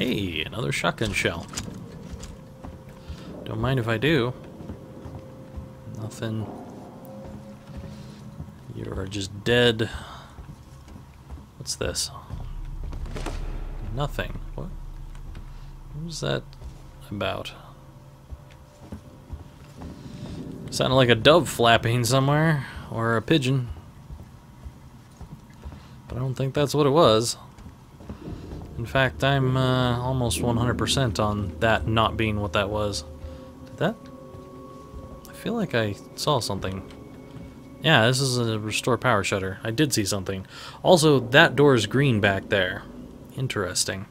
Hey, another shotgun shell. Don't mind if I do. Nothing. You are just dead. What's this? Nothing. What? What was that about? Sounded like a dove flapping somewhere, or a pigeon. But I don't think that's what it was. In fact, I'm uh, almost 100% on that not being what that was. Did that? I feel like I saw something. Yeah, this is a restore power shutter. I did see something. Also, that door is green back there. Interesting.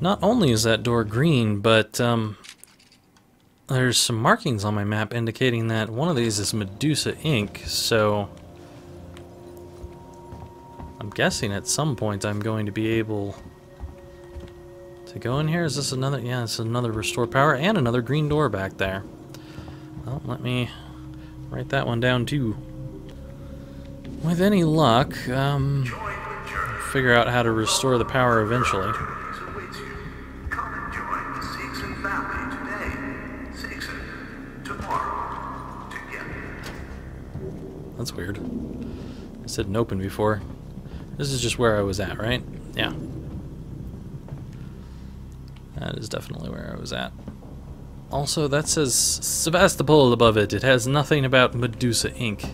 Not only is that door green, but um, there's some markings on my map indicating that one of these is Medusa ink, so I'm guessing at some point I'm going to be able to go in here. Is this another? Yeah, it's another restore power and another green door back there. Well, let me write that one down too. With any luck, um, figure out how to restore the power eventually. That's weird. This didn't open before. This is just where I was at, right? Yeah. That is definitely where I was at. Also, that says Sevastopol above it. It has nothing about Medusa Ink.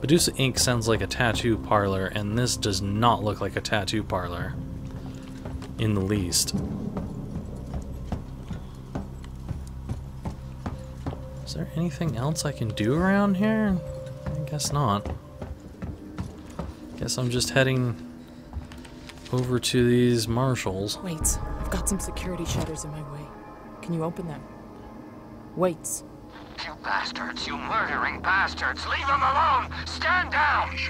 Medusa Ink sounds like a tattoo parlor, and this does not look like a tattoo parlor. In the least. Is there anything else I can do around here? I guess not. Guess I'm just heading over to these marshals. Wait, I've got some security shutters in my way. Can you open them? Wait. You bastards, you murdering bastards! Leave them alone! Stand down! You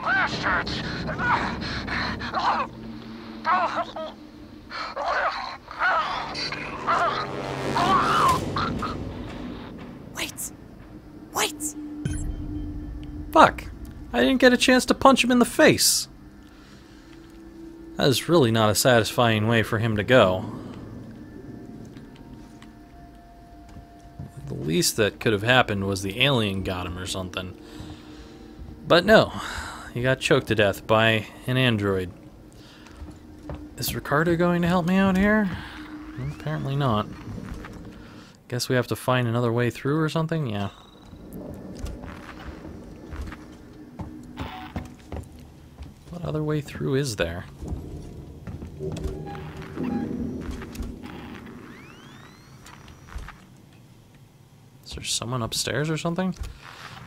bastards! Wait! Wait! Fuck! I didn't get a chance to punch him in the face! That is really not a satisfying way for him to go. The least that could have happened was the alien got him or something. But no, he got choked to death by an android. Is Ricardo going to help me out here? Apparently not. Guess we have to find another way through or something? Yeah. What other way through is there? Is there someone upstairs or something?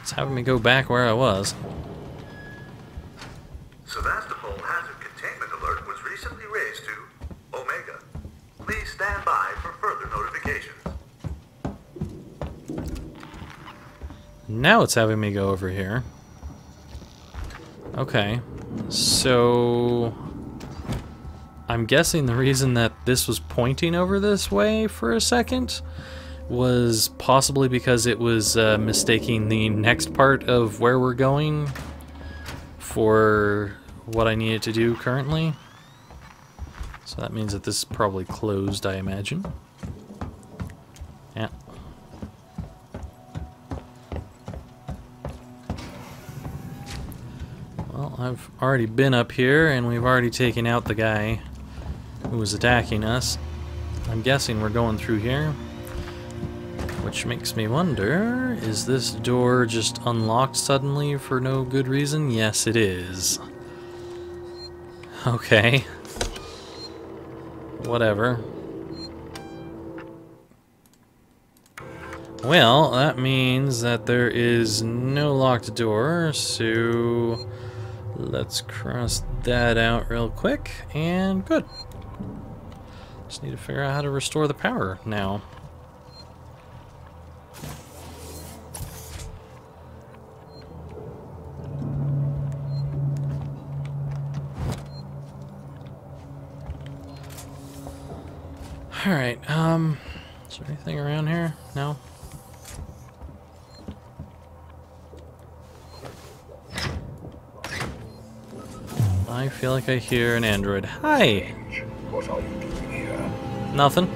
It's having me go back where I was. Sevastopol hazard containment alert was recently raised to Omega. Please stand by for further notifications. Now it's having me go over here. Okay. So... I'm guessing the reason that this was pointing over this way for a second was possibly because it was uh, mistaking the next part of where we're going for what I needed to do currently. So that means that this is probably closed, I imagine. Yeah. Well, I've already been up here and we've already taken out the guy who was attacking us. I'm guessing we're going through here. Which makes me wonder, is this door just unlocked suddenly for no good reason? Yes, it is. Okay. Whatever. Well, that means that there is no locked door, so let's cross that out real quick, and good. Just need to figure out how to restore the power now. Alright, um, is there anything around here? No? I feel like I hear an android. Hi! What are you doing? Nothing.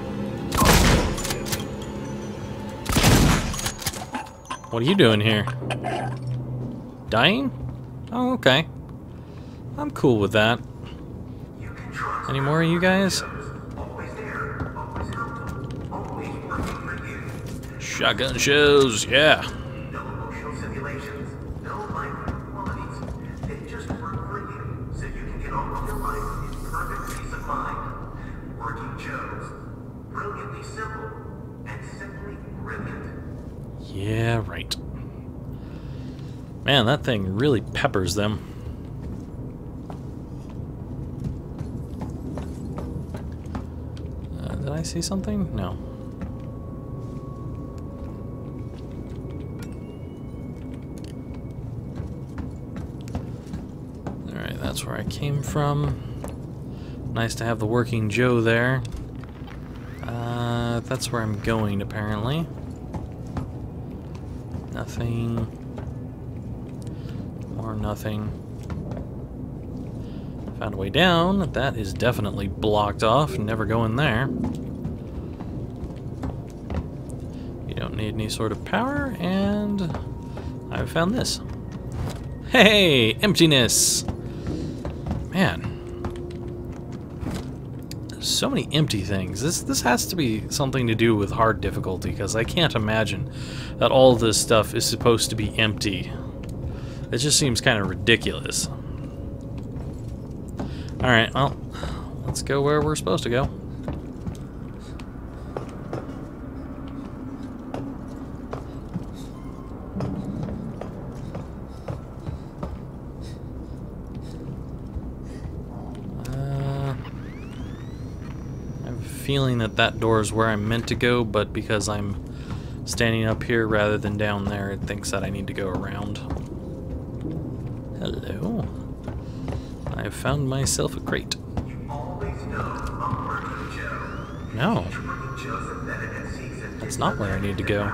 What are you doing here? Dying? Oh, okay. I'm cool with that. Any more of you guys? Shotgun shells, yeah. Mind. Working Joes. Brilliantly simple and simply brilliant. Yeah, right. Man, that thing really peppers them. Uh, did I see something? No. Alright, that's where I came from. Nice to have the working Joe there. Uh, that's where I'm going, apparently. Nothing. Or nothing. Found a way down. That is definitely blocked off. Never going there. You don't need any sort of power, and I've found this. Hey! Emptiness! Man. So many empty things. This this has to be something to do with hard difficulty, because I can't imagine that all this stuff is supposed to be empty. It just seems kind of ridiculous. Alright, well, let's go where we're supposed to go. Uh, I have a feeling that that door is where I'm meant to go, but because I'm standing up here rather than down there, it thinks that I need to go around. Hello. I've found myself a crate. No, that's not where I need to go.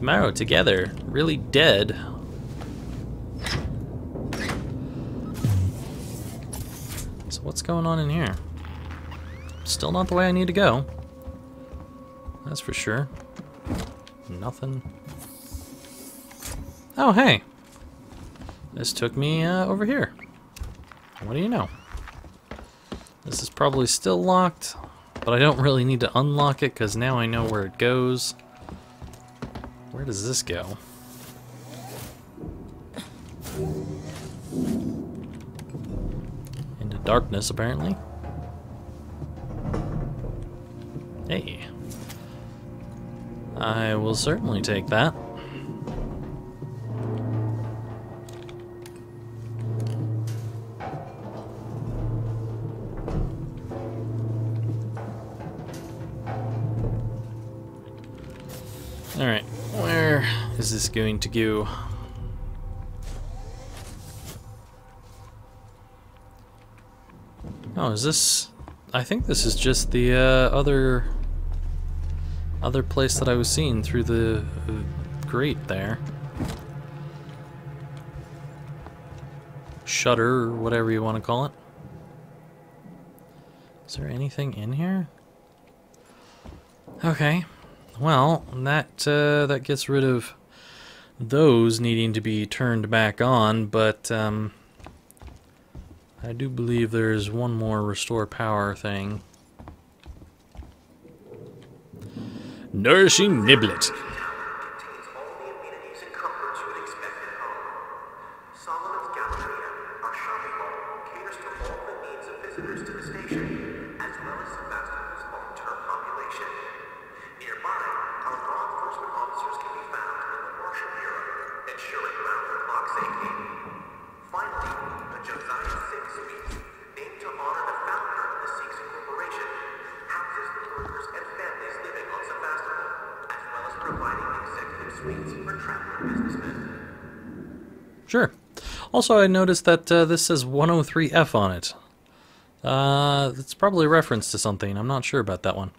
Tomorrow together, really dead. So what's going on in here? Still not the way I need to go. That's for sure. Nothing. Oh, hey. This took me uh, over here. What do you know? This is probably still locked, but I don't really need to unlock it because now I know where it goes. Where does this go? Into darkness, apparently. Hey. I will certainly take that. Is this going to go? Oh, is this... I think this is just the uh, other... other place that I was seeing through the uh, grate there. Shutter, or whatever you want to call it. Is there anything in here? Okay. Well, that uh, that gets rid of those needing to be turned back on, but um, I do believe there's one more restore power thing. Nourishing Niblet. Sure. Also, I noticed that uh, this says 103F on it. Uh, it's probably a reference to something. I'm not sure about that one.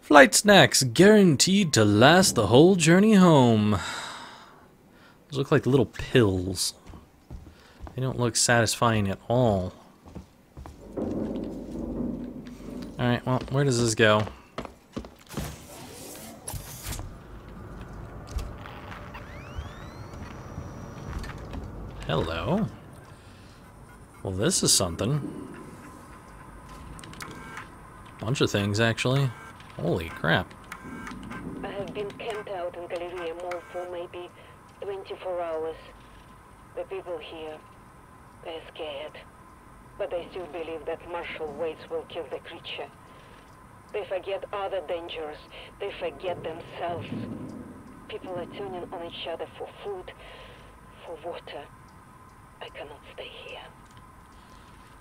Flight snacks guaranteed to last the whole journey home. Those look like little pills. They don't look satisfying at all. Alright, well, where does this go? Hello. Well, this is something. Bunch of things, actually. Holy crap. I have been camped out in Galleria Mall for maybe 24 hours. The people here, they're scared. But they still believe that Marshal Waits will kill the creature. They forget other dangers. They forget themselves. People are turning on each other for food, for water. I cannot stay here.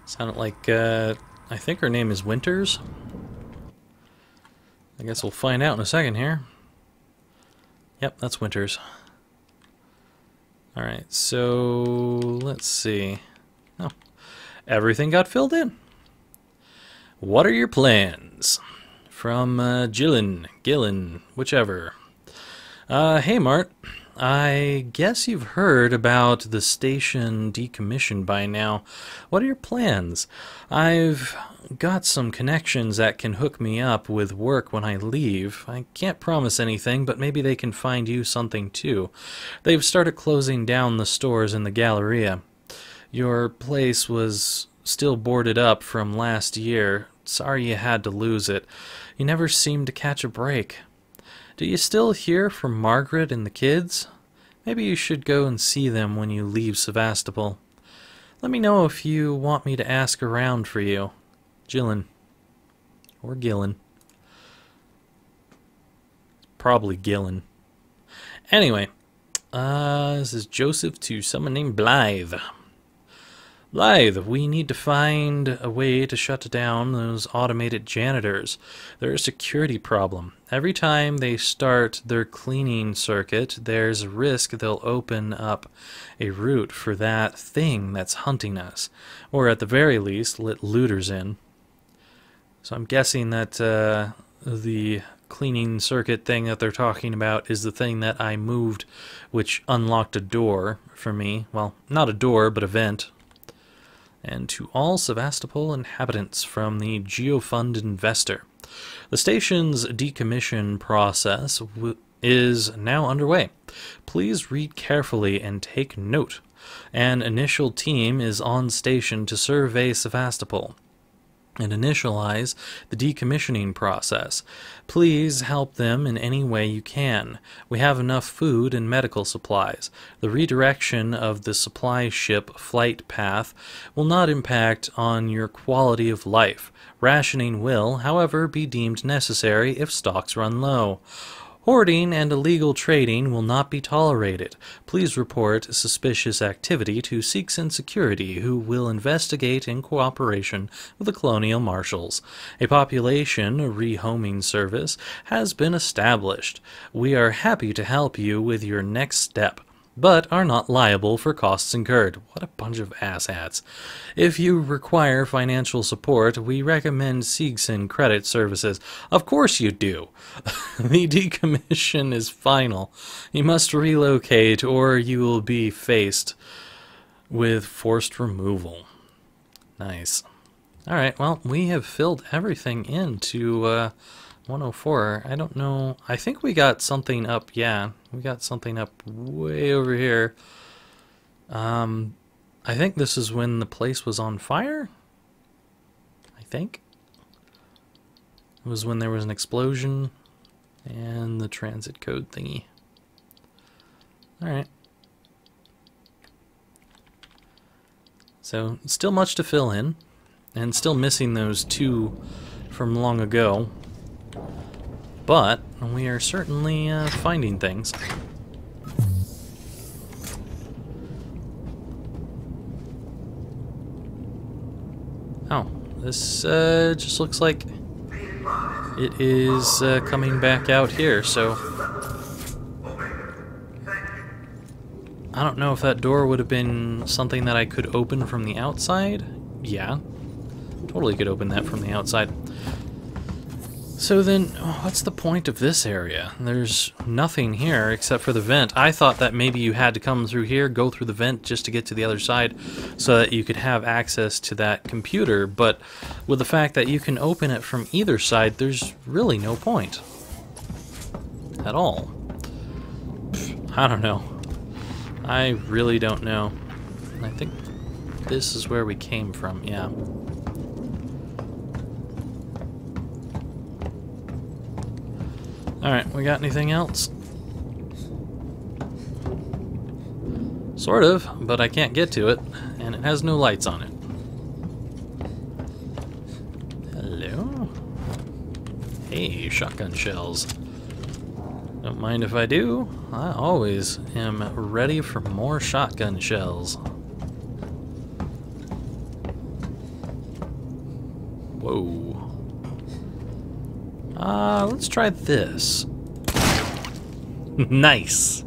Sounded like, uh, I think her name is Winters. I guess we'll find out in a second here. Yep, that's Winters. Alright, so let's see. Oh, everything got filled in. What are your plans? From uh, Gillen, Gillen, whichever. Uh, hey Mart, I guess you've heard about the station decommissioned by now. What are your plans? I've got some connections that can hook me up with work when I leave. I can't promise anything, but maybe they can find you something too. They've started closing down the stores in the Galleria. Your place was still boarded up from last year. Sorry you had to lose it. You never seemed to catch a break. Do you still hear from Margaret and the kids? Maybe you should go and see them when you leave Sevastopol. Let me know if you want me to ask around for you. Gillen. Or Gillen. Probably Gillen. Anyway, uh, this is Joseph to someone named Blythe. Blythe, we need to find a way to shut down those automated janitors. They're a security problem. Every time they start their cleaning circuit, there's a risk they'll open up a route for that thing that's hunting us, or at the very least, let looters in. So I'm guessing that uh, the cleaning circuit thing that they're talking about is the thing that I moved, which unlocked a door for me. Well, not a door, but a vent and to all Sevastopol inhabitants from the Geofund Investor. The station's decommission process is now underway. Please read carefully and take note. An initial team is on station to survey Sevastopol and initialize the decommissioning process. Please help them in any way you can. We have enough food and medical supplies. The redirection of the supply ship flight path will not impact on your quality of life. Rationing will, however, be deemed necessary if stocks run low. Hoarding and illegal trading will not be tolerated. Please report suspicious activity to Seegson Security, who will investigate in cooperation with the Colonial Marshals. A population rehoming service has been established. We are happy to help you with your next step but are not liable for costs incurred. What a bunch of asshats. If you require financial support, we recommend Seegson Credit Services. Of course you do. the decommission is final. You must relocate or you will be faced with forced removal. Nice. Alright, well, we have filled everything into uh, 104. I don't know. I think we got something up. Yeah, we got something up way over here. Um, I think this is when the place was on fire. I think. It was when there was an explosion and the transit code thingy. Alright. So, still much to fill in. And still missing those two from long ago. But we are certainly uh, finding things. Oh, this uh, just looks like it is uh, coming back out here, so... I don't know if that door would have been something that I could open from the outside. Yeah, totally could open that from the outside. So then, uh, what's the point of this area? There's nothing here except for the vent. I thought that maybe you had to come through here, go through the vent just to get to the other side so that you could have access to that computer, but with the fact that you can open it from either side, there's really no point. At all. I don't know. I really don't know. I think this is where we came from, yeah. Alright, we got anything else? Sort of, but I can't get to it, and it has no lights on it. Hello? Hey, shotgun shells. Don't mind if I do. I always am ready for more shotgun shells. Whoa. Uh, let's try this. nice.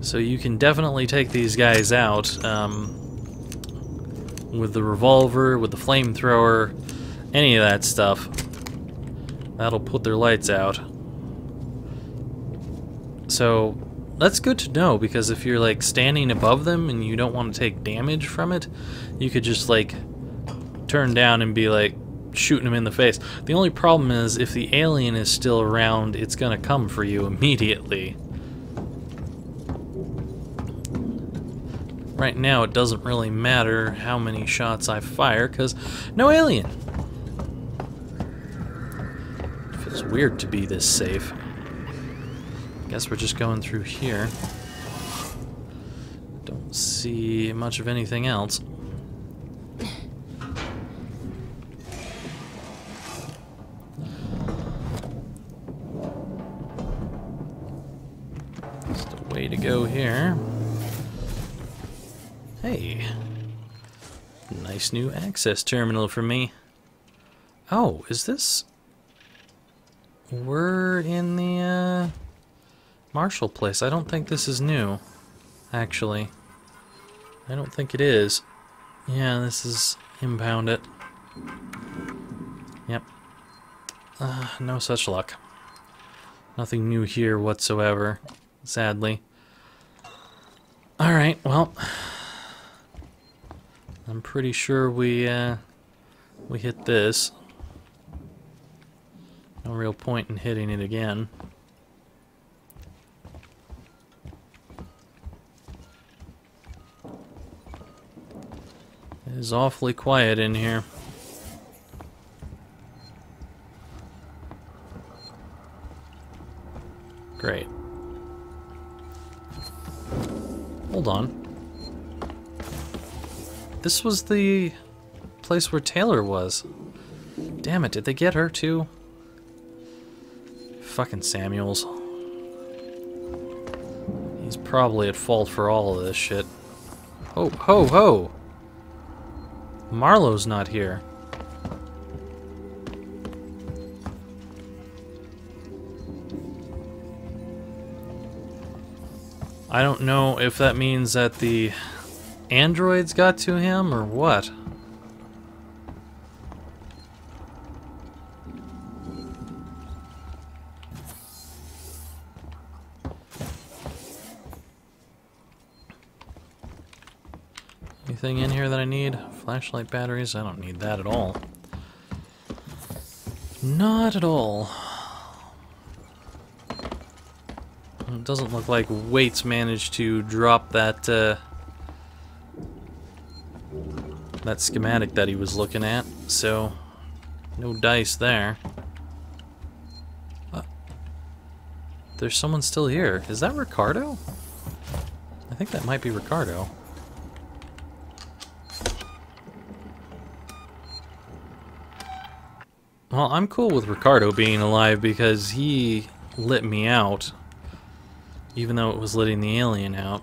So you can definitely take these guys out um, with the revolver, with the flamethrower, any of that stuff. That'll put their lights out. So that's good to know because if you're like standing above them and you don't want to take damage from it, you could just like turn down and be like, shooting him in the face. The only problem is if the alien is still around, it's gonna come for you immediately. Right now, it doesn't really matter how many shots I fire, because no alien. Feels weird to be this safe. Guess we're just going through here. Don't see much of anything else. Nice new access terminal for me. Oh, is this... We're in the, uh... Marshal place. I don't think this is new, actually. I don't think it is. Yeah, this is impound it. Yep. Uh, no such luck. Nothing new here whatsoever, sadly. Alright, well... I'm pretty sure we, uh, we hit this. No real point in hitting it again. It is awfully quiet in here. This was the place where Taylor was. Damn it, did they get her too? Fucking Samuels. He's probably at fault for all of this shit. Ho, ho, ho! Marlowe's not here. I don't know if that means that the androids got to him or what. Anything in here that I need? Flashlight batteries? I don't need that at all. Not at all. It doesn't look like Waits managed to drop that uh, that schematic that he was looking at, so no dice there. Uh, there's someone still here. Is that Ricardo? I think that might be Ricardo. Well, I'm cool with Ricardo being alive because he lit me out even though it was letting the alien out.